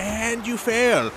and you fail.